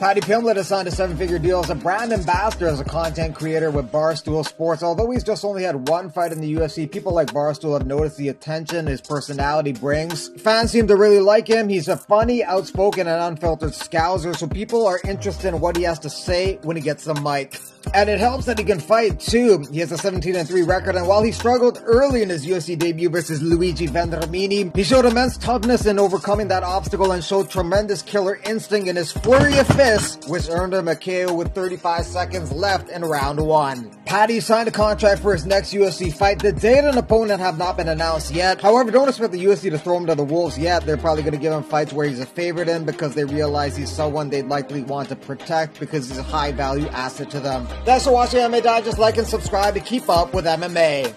Paddy Pimblett has signed a seven-figure deal as a brand ambassador as a content creator with Barstool Sports. Although he's just only had one fight in the UFC, people like Barstool have noticed the attention his personality brings. Fans seem to really like him. He's a funny, outspoken, and unfiltered scouser, so people are interested in what he has to say when he gets the mic. And it helps that he can fight too. He has a 17 3 record, and while he struggled early in his UFC debut versus Luigi Vendramini, he showed immense toughness in overcoming that obstacle and showed tremendous killer instinct in his flurry of fists, which earned him a KO with 35 seconds left in round one. Paddy signed a contract for his next UFC fight. The date and opponent have not been announced yet. However, don't expect the UFC to throw him to the wolves yet. They're probably going to give him fights where he's a favorite in because they realize he's someone they'd likely want to protect because he's a high value asset to them. Thanks for watching MMA Digest. Like and subscribe to keep up with MMA.